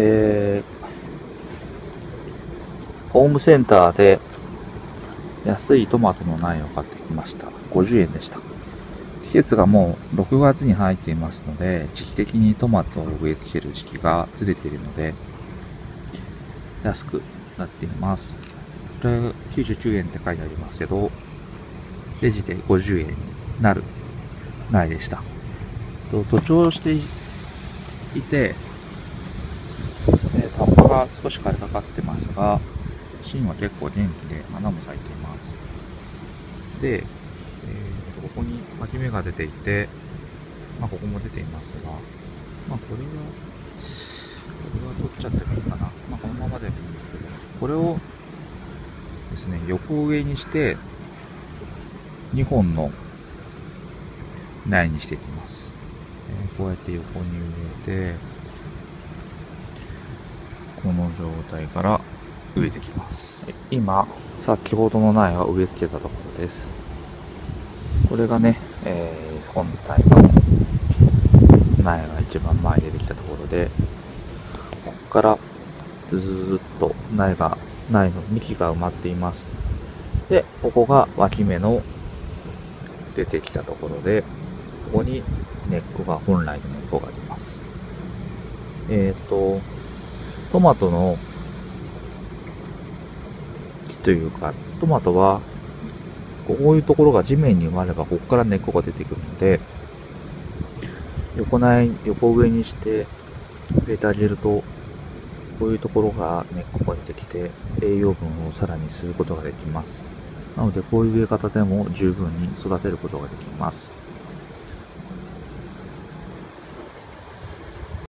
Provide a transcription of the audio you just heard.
えー、ホームセンターで安いトマトの苗を買ってきました。50円でした。季節がもう6月に入っていますので、時期的にトマトを植え付ける時期がずれているので、安くなっています。これ99円って書いてありますけど、レジで50円になる苗でした。と徒長していて、葉っぱが少し枯れかかってますが、芯は結構元気で花も咲いています。で、えー、ここに巻き芽が出ていて、まあ、ここも出ていますが、まあ、これは、これは取っちゃってもいいかな。まあ、このままでもいいんですけど、これをですね、横上にして、2本の苗にしていきます。えー、こうやって横に植えて、この状態から植えてきます。今、先ほどの苗は植え付けたところです。これがね、えー、本体の苗が一番前に出てきたところで、ここからずっと苗が、苗の幹が埋まっています。で、ここが脇芽の出てきたところで、ここに根っこが、本来の根っこがあります。えっ、ー、と、トマトの木というか、トマトは、こういうところが地面に埋まれば、ここから根っこが出てくるので、横内、横上にして植えてあげると、こういうところが根っこが出てきて、栄養分をさらに吸うことができます。なので、こういう植え方でも十分に育てることができます。